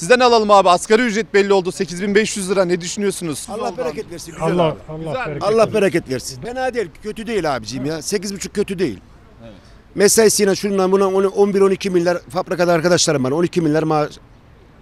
Sizden alalım abi. Asgari ücret belli oldu. 8500 lira. Ne düşünüyorsunuz? Allah bereket versin. Güzel Allah abi. Allah bereket Allah bereket versin. Fena değil, kötü değil abiciğim ya. 8,5 kötü değil. Mesaisiyle şundan buna 11-12 milyar fabrikada arkadaşlarım var. 12 milyar maaş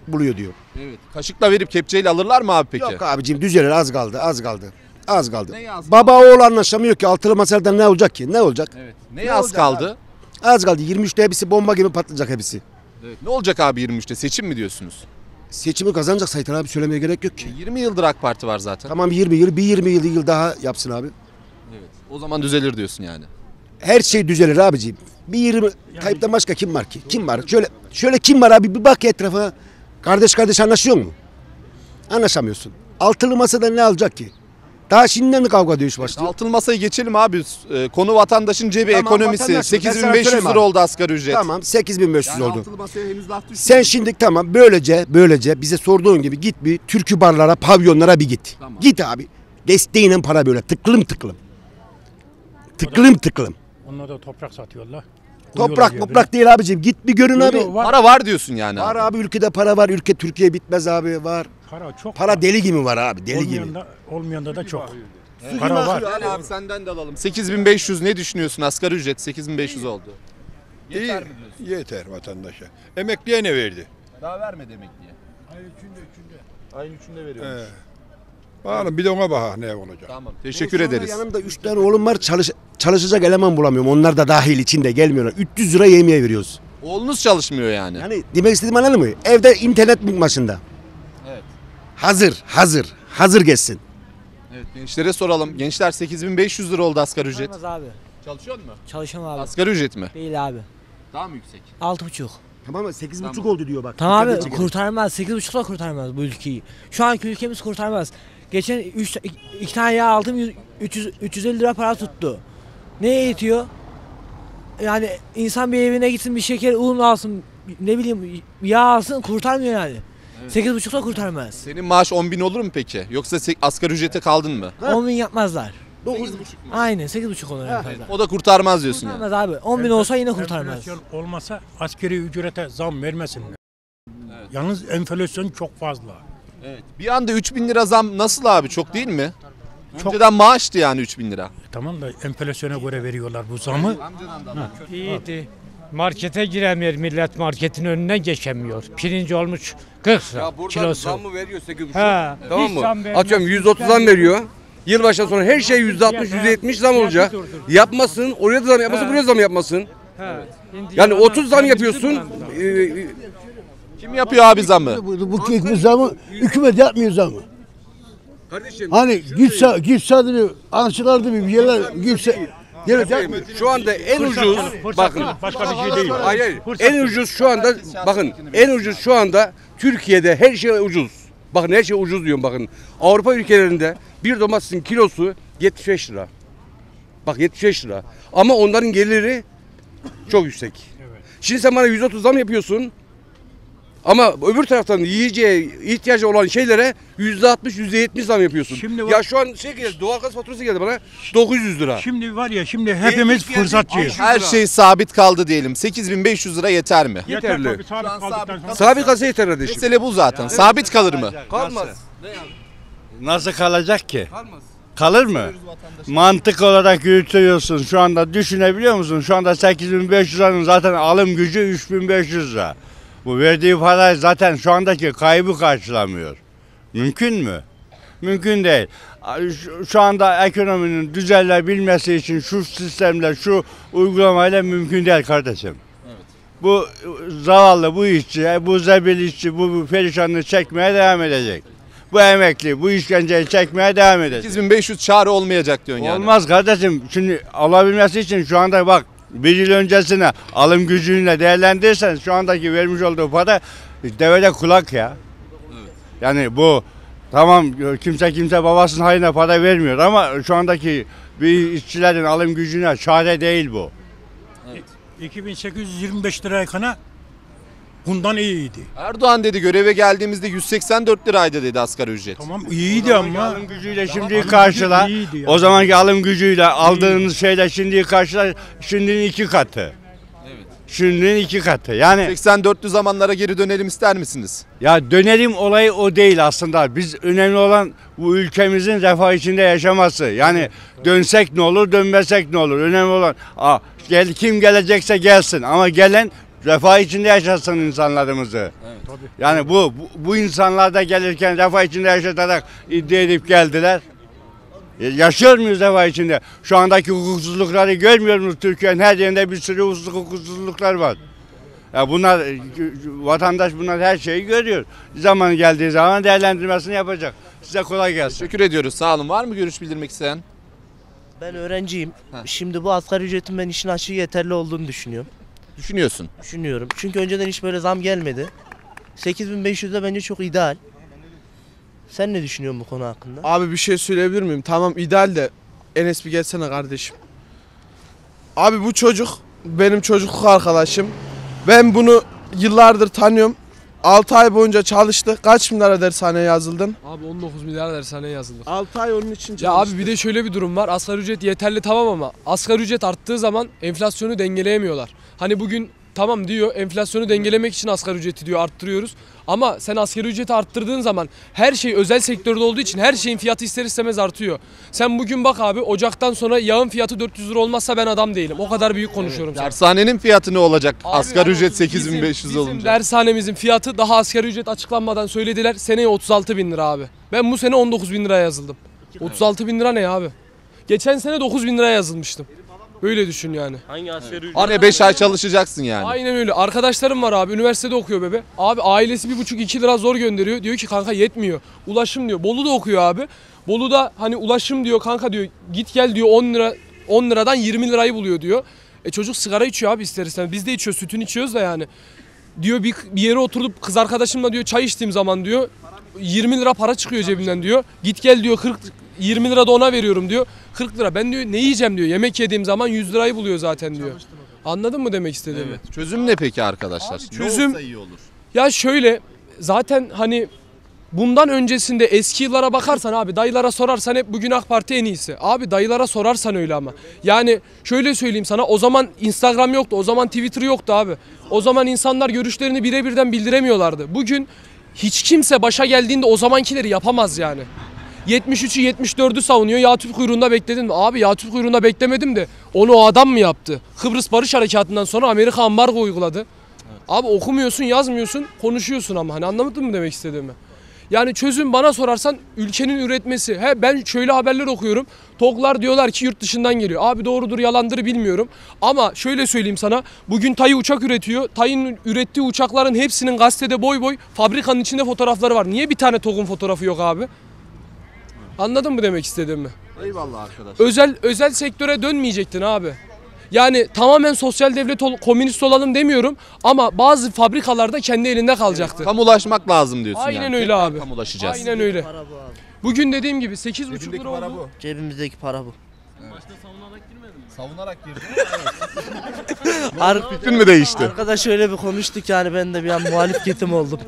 buluyor diyor. Evet. Kaşıkla verip kepçeyle alırlar mı abi peki? Yok abiciğim düzelir az kaldı az kaldı. Az kaldı. Ne az Baba oğul anlaşamıyor ki altılı masada ne olacak ki? Ne olacak? Evet. Ne az kaldı? Az kaldı. 23'te hepsi bomba gibi patlayacak hepsi. Evet. Ne olacak abi 23'te? Seçim mi diyorsunuz? Seçimi kazanacak Saytan abi söylemeye gerek yok ki. 20 yıldır AK Parti var zaten. Tamam 20 yıl, bir 20 yıl, yıl daha yapsın abi. Evet. O zaman düzelir diyorsun yani. Her şey düzelir abiciğim. Bir 20 Tayyip'ten başka kim var ki? Kim var? Şöyle şöyle kim var abi bir bak etrafa. Kardeş kardeş anlaşıyor mu? Anlaşamıyorsun. Altılı masada ne alacak ki? Daha şimdiden mi kavga dövüş başlıyor? Altılı masayı geçelim abi. Ee, Konu vatandaşın cebi Tamam, ekonomisi. vatandaş- ben sana 8500 söyleyeyim lira abi. oldu asgari ücret. Tamam 8500 Yani oldu. altılı masaya henüz laf düşmedi. Sen şimdi tamam böylece böylece bize sorduğun gibi git bir türkü barlara, pavyonlara bir git. Tamam. Git abi. Desteğiyle para böyle tıklım tıklım. Tıklım tıklım. Onlar da toprak satıyorlar. Toprak toprak değil abicim. Git bir görün abi. Uyuyor, var. Para var diyorsun yani. Var abi. abi ülkede para var. Ülke Türkiye bitmez abi var. Para çok. Para deli gibi var abi deli gibi. olmayan da, olmayan da, da çok. Su Para gibi var. akıyor abi. Abi senden de alalım. 8500 ne düşünüyorsun? Asgari ücret 8500 oldu. Yeter mi diyorsun? Yeter vatandaşa. Emekliye ne verdi? Daha vermedi emekliye. Ayın 3'ünde 3'ünde. Ayın 3'ünde veriyormuş. Bakalım bir de ona bak ne olacak. Tamam. Teşekkür Sonra ederiz. Yanımda 3 tane oğlum var. Çalış, çalışacak eleman bulamıyorum. Onlar da dahil içinde gelmiyorlar. 300 lira yemeğe veriyoruz. Oğlunuz çalışmıyor yani. Yani demek istediğim anladın mı? Evde internet başında. Evet. Hazır, hazır. Hazır geçsin. Evet gençlere soralım. Gençler 8500 lira oldu asgari ücret. Olmaz abi. Çalışıyor mu? Çalışamam abi. Asgari ücret mi? Değil abi. Daha mı yüksek? Altı buçuk. Tamam mı? 8,5 Tamam. oldu diyor bak. Tamam Dikkat abi edecek. kurtarmaz. Sekiz buçukla kurtarmaz bu ülkeyi. Şu anki ülkemiz kurtarmaz. Geçen üç, iki tane yağ aldım yüz- 300, 350 lira para tuttu. Neye yetiyor? Yani insan bir evine gitsin bir şeker un alsın ne bileyim yağ alsın kurtarmıyor yani. Sekiz buçukla kurtarmaz. Senin maaş 10 bin olur mu peki? Yoksa asgari ücrete kaldın mı? Ha? 10 bin yapmazlar. 9,5 Aynen sekiz buçuk olur en fazla. O da kurtarmaz diyorsun yani. Kurtarmaz abi. 10 bin olsa yine kurtarmaz. Enflasyon olmasa askeri ücrete zam vermesinler. Yalnız enflasyon çok fazla. Evet. Bir anda 3000 lira zam nasıl abi? Çok değil mi? Çok. Önceden maaştı yani 3000 lira. Tamam da enflasyona göre veriyorlar bu zamı. İyiydi. Markete giremiyor millet marketin önünden geçemiyor. Pirinç olmuş 40 lira Ya burada kilosu. zam mı veriyor 8,5? He, Tamam mı? zam. Atıyorum 130'dan veriyor. Yılbaşından sonra her şey %60, %70 zam olacak. Yapmasın, oraya da zam yapmasın, buraya da zam yapmasın. He, şimdi Yani yalan- 30 zam yapıyorsun. zam- Ee, Kim yapıyor abi zamı? Bu, bu hükümet zamı, hükümet yapmıyor zamı. Kardeşim Hani gitse, gitse de anlaşılardı bir yerler gitse. Devlet yapmıyor. şu anda en ucuz bakın. Başka bir şey değil. Hayır, hayır. En ucuz şu anda bakın en ucuz şu anda Türkiye'de her şey ucuz. Bakın her şey ucuz diyorum bakın. Avrupa ülkelerinde bir domatesin kilosu 75 lira. Bak 75 lira. Ama onların geliri çok yüksek. Şimdi sen bana 130 zam yapıyorsun. Ama öbür taraftan yiyeceğe ihtiyacı olan şeylere %60 %70 zam yapıyorsun. Şimdi ya bak- şu an şey geldi, doğalgaz faturası geldi bana 900 lira. Şimdi var ya şimdi hepimiz ihtiyacı- fırsatçıyız. Her şey sabit kaldı diyelim. 8500 lira yeter mi? Yeterli. tabii, sabit an kaldıktan sabit sonra- Sabit kasa yeter kardeşim. Mesele bu zaten. Sabit kalır mı? Kalmaz. Nasıl kalacak ki? Kalmaz. Kalır mı? Mantık olarak yürütüyorsun. Şu anda düşünebiliyor musun? Şu anda 8500 liranın zaten alım gücü 3500 lira. Bu verdiği para zaten şu andaki kaybı karşılamıyor. Mümkün mü? Mümkün değil. Şu, anda ekonominin düzelebilmesi için şu sistemle, şu uygulamayla mümkün değil kardeşim. Bu zavallı, bu işçi, bu zebil işçi, bu, bu perişanlığı çekmeye devam edecek. Bu emekli, bu işkenceyi çekmeye devam edecek. 8500 çare olmayacak diyorsun yani. Olmaz kardeşim. Şimdi alabilmesi için şu anda bak bir yıl öncesine alım gücüyle değerlendirirsen şu andaki vermiş olduğu para devede kulak ya. Yani bu tamam kimse kimse babasının haline para vermiyor ama şu andaki bir işçilerin alım gücüne çare değil bu. 2825 liraya kana bundan iyiydi. Erdoğan dedi göreve geldiğimizde 184 liraydı dedi asgari ücret. Tamam iyiydi ama. Alım gücüyle Alım şimdi gücü karşıla. iyiydi yani. O zamanki alım gücüyle aldığınız şeyle şimdi karşıla şimdinin iki katı. Şimdinin iki katı. Yani 80-400 zamanlara geri dönelim ister misiniz? ya dönelim olayı o değil aslında. Biz önemli olan bu ülkemizin refah içinde yaşaması. Yani dönsek ne olur, dönmesek ne olur. Önemli olan Aa, gel kim gelecekse gelsin ama gelen refah içinde yaşasın insanlarımızı. Yani bu, bu bu insanlar da gelirken refah içinde yaşatarak iddia edip geldiler. E, Yaşıyor muyuz refah içinde? Şu andaki hukuksuzlukları görmüyor musunuz? Türkiye'nin her yerinde bir sürü hukuksuz- hukuksuzluklar var. Ya bunlar e, vatandaş bunlar her şeyi görüyor. Zaman geldiği zaman değerlendirmesini yapacak. Size kolay gelsin. Teşekkür ediyoruz. Sağ olun. Var mı görüş bildirmek isteyen? Ben öğrenciyim. Ha. Şimdi bu asgari ücretin ben işin aşırı yeterli olduğunu düşünüyorum. Düşünüyorsun. Düşünüyorum. Çünkü önceden hiç böyle zam gelmedi. 8500 de bence çok ideal. Sen ne düşünüyorsun bu konu hakkında? Abi bir şey söyleyebilir miyim? Tamam ideal de Enes bir gelsene kardeşim. Abi bu çocuk benim çocukluk arkadaşım. Ben bunu yıllardır tanıyorum. 6 ay boyunca çalıştı. Kaç milyara dershaneye yazıldın? Abi 19 milyar dershaneye yazıldı. 6 ay onun için çalıştı. Ya abi bir de şöyle bir durum var. Asgari ücret yeterli tamam ama asgari ücret arttığı zaman enflasyonu dengeleyemiyorlar. Hani bugün tamam diyor enflasyonu dengelemek için asgari ücreti diyor arttırıyoruz. Ama sen asgari ücreti arttırdığın zaman her şey özel sektörde olduğu için her şeyin fiyatı ister istemez artıyor. Sen bugün bak abi Ocak'tan sonra yağın fiyatı 400 lira olmazsa ben adam değilim. O kadar büyük konuşuyorum sana. Dershanenin fiyatı ne olacak? Abi Asgari ücret bizim- 8500 bizim olunca. dershanemizin fiyatı daha asgari ücret açıklanmadan söylediler. Seneye 36 bin lira abi. Ben bu sene 19 bin liraya yazıldım. 36 bin lira ne abi? Geçen sene 9 bin liraya yazılmıştım. Böyle düşün yani. Hangi asgari ücret? Yine 5 ay çalışacaksın yani. Aynen öyle. Arkadaşlarım var abi. Üniversitede okuyor bebe. Abi ailesi bir buçuk iki lira zor gönderiyor. Diyor ki kanka yetmiyor. Ulaşım diyor. Bolu'da okuyor abi. Bolu'da hani ulaşım diyor kanka diyor. Git gel diyor 10 lira 10 liradan 20 lirayı buluyor diyor. E çocuk sigara içiyor abi ister istemez. Biz de içiyoruz. Sütünü içiyoruz da yani. Diyor bir, bir yere oturup kız arkadaşımla diyor çay içtiğim zaman diyor 20 lira para çıkıyor cebimden diyor. Git gel diyor 40 20 lira da ona veriyorum diyor. 40 lira. Ben diyor ne yiyeceğim diyor. Yemek yediğim zaman 100 lirayı buluyor zaten diyor. Anladın mı demek istediğimi? Evet. Çözüm ne peki arkadaşlar? Abi Ne çözüm- olsa iyi olur. Ya şöyle zaten hani bundan öncesinde eski yıllara bakarsan abi dayılara sorarsan hep bugün AK Parti en iyisi. Abi dayılara sorarsan öyle ama. Yani şöyle söyleyeyim sana o zaman Instagram yoktu o zaman Twitter yoktu abi. O zaman insanlar görüşlerini birebirden bildiremiyorlardı. Bugün hiç kimse başa geldiğinde o zamankileri yapamaz yani. 73'ü 74'ü savunuyor. Yatürk kuyruğunda bekledin mi? Abi Yatürk kuyruğunda beklemedim de onu o adam mı yaptı? Kıbrıs Barış Harekatı'ndan sonra Amerika ambargo uyguladı. Abi okumuyorsun, yazmıyorsun, konuşuyorsun ama hani anlamadın mı demek istediğimi? Yani çözüm bana sorarsan ülkenin üretmesi. He ben şöyle haberler okuyorum. TOG'lar diyorlar ki yurt dışından geliyor. Abi doğrudur yalandır bilmiyorum. Ama şöyle söyleyeyim sana. Bugün TAI uçak üretiyor. TAI'nin ürettiği uçakların hepsinin gazetede boy boy fabrikanın içinde fotoğrafları var. Niye bir tane TOG'un fotoğrafı yok abi? Anladın mı demek istediğimi? Eyvallah arkadaş. Özel özel sektöre dönmeyecektin abi. Yani tamamen sosyal devlet ol, komünist olalım demiyorum ama bazı fabrikalarda kendi elinde kalacaktı. Kamulaşmak lazım diyorsun Aynen yani. öyle abi. Kamulaşacağız. Aynen öyle. Para bu abi. Bugün dediğim gibi 8,5 lira oldu. Cebimizdeki para bu. Savunarak girdin. Ar- Fikrin mi değişti? Arkadaş öyle bir konuştuk yani ben de bir an muhalif ketim oldum.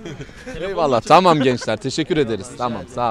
Eyvallah. Tamam gençler. Teşekkür ederiz. Tamam. Sağ olun.